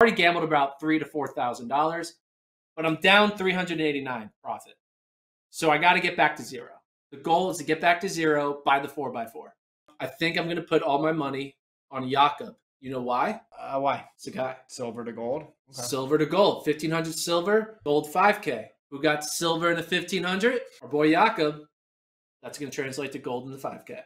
Already gambled about three to four thousand dollars, but I'm down 389 profit. So I got to get back to zero. The goal is to get back to zero by the four by four. I think I'm going to put all my money on Jakob. You know why? Uh, why? It's a guy. Silver to gold. Okay. Silver to gold. 1500 silver, gold 5K. Who got silver in the 1500? Our boy Jakob. That's going to translate to gold in the 5K.